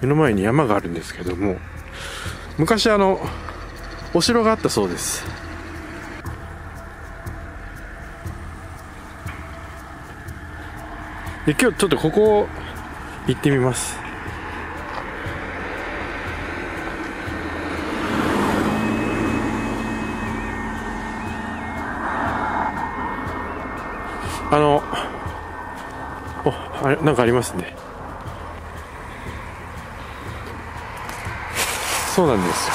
目の前に山があるんですけども昔あのお城があったそうです。で今日ちょっとここ行ってみます。あのおあれなんかありますね。そうなんです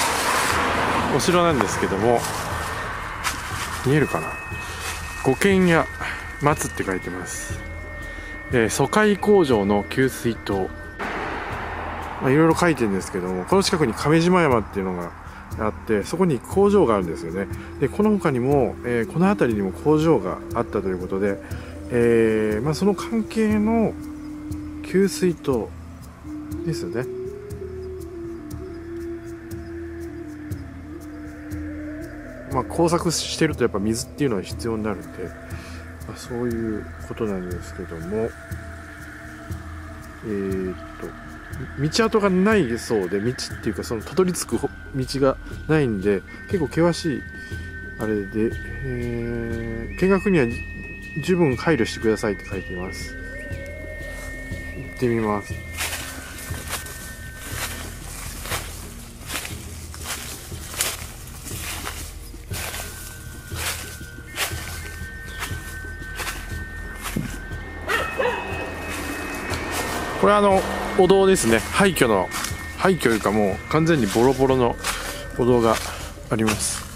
お城なんですけども見えるかな？五軒屋松って書いてます。えー、疎開工場の給水塔。まあ、いろいろ書いてるんですけどもこの近くに亀島山っていうのがあってそこに工場があるんですよね。でこの他にも、えー、この辺りにも工場があったということで、えー、まあ、その関係の給水塔ですよね。まあ、工作してるとやっぱ水っていうのは必要になるんで、まあ、そういうことなんですけども。えー、っと道跡がないそうで道っていうかそのたどり着く道がないんで結構険しいあれで、えー、見学には十分配慮してくださいって書いています。行ってみます。これあの歩道ですね。廃墟の廃墟いうかもう完全にボロボロの歩道があります。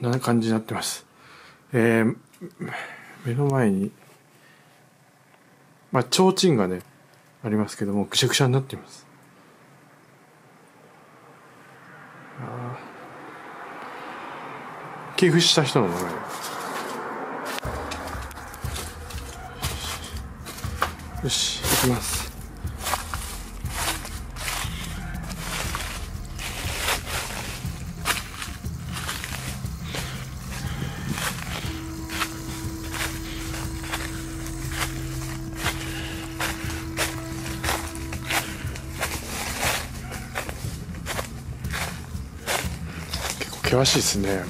な感じになってます。えー、目の前に、まあ、提灯がね、ありますけども、ぐしゃぐしゃになっています。寄付した人の名前よし行きます険しいですね。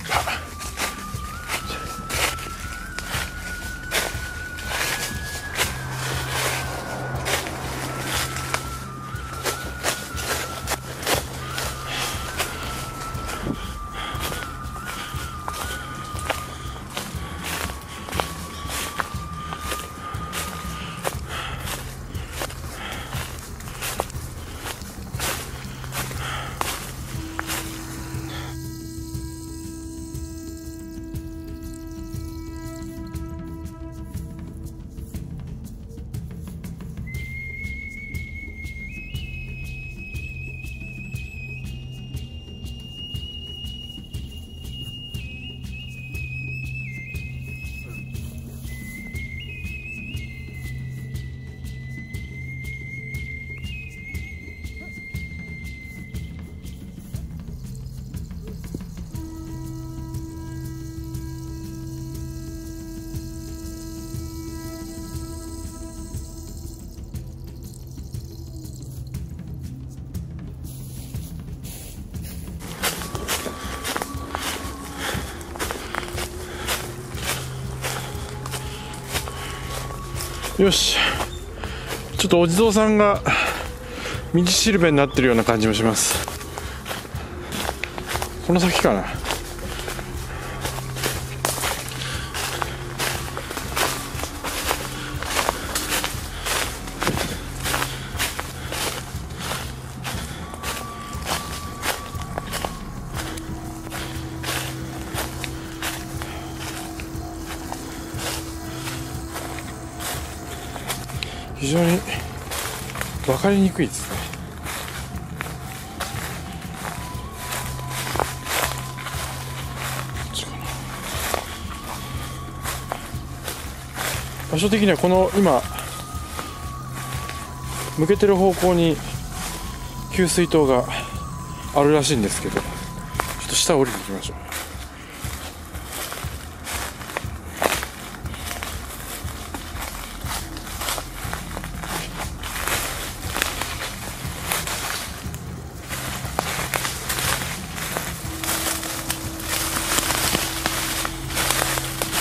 よし。ちょっとお地蔵さんが道しるべになってるような感じもします。この先かな。非常に分かりにくいですね。場所的にはこの今向けてる方向に給水塔があるらしいんですけどちょっと下降りていきましょう。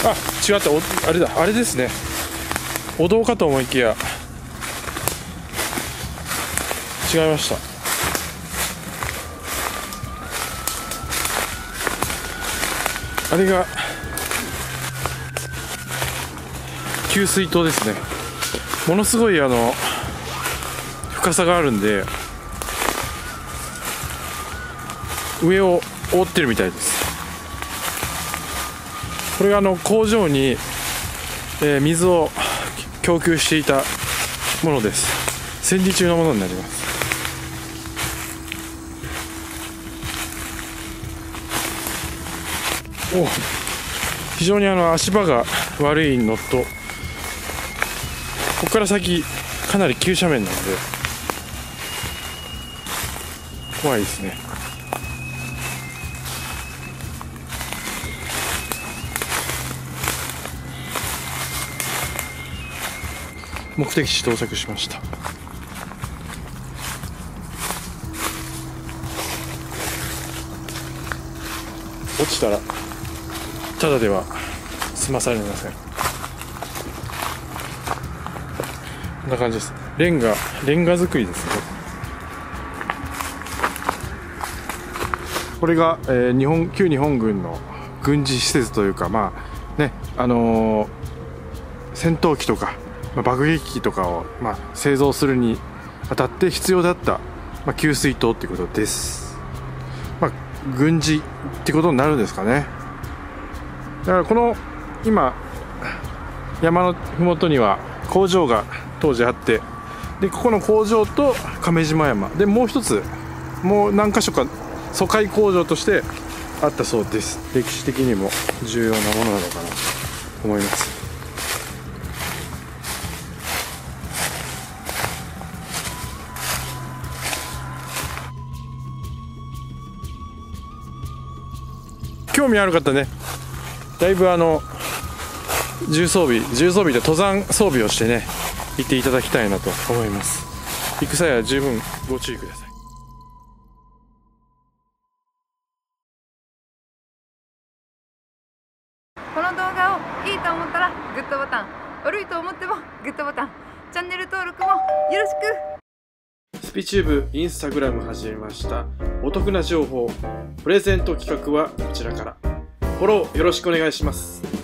あ違った。おあれだ。あれですね。お堂かと思いきや。違いました。あれが給水塔ですね。ものすごいあの深さがあるんで上を覆ってるみたいです。これがあの工場に、えー、水を供給していたものです。戦時中のものになります。お非常にあの足場が悪いのとここから先かなり急斜面なので怖いですね。目的地到着しました。落ちたらただでは済まされません。こんな感じです。レンガレンガ作りですね。これが、えー、日本旧日本軍の軍事施設というかまあねあのー、戦闘機とか、まあ、爆撃機とかを、まあ、製造するにあたって必要だった、まあ、給水塔っていうことです、まあ、軍事ってことになるんですかね。だからこの今山の麓には工場が当時あってでここの工場と亀島山。でもう一つもう何箇所か疎開工場としてあったそうです。歴史的にも重要なものなのかなと思います。興味ある方ね。だいぶあの重装備重装備で登山装備をしてね行っていただきたいなと思います。行く際は十分ご注意ください。この動画をいいと思ったらグッドボタン。悪いと思ってもグッドボタン。チャンネル登録もよろしく。スピチューブインスタグラム始めました。お得な情報プレゼント企画はこちらから。フォローよろしくお願いします。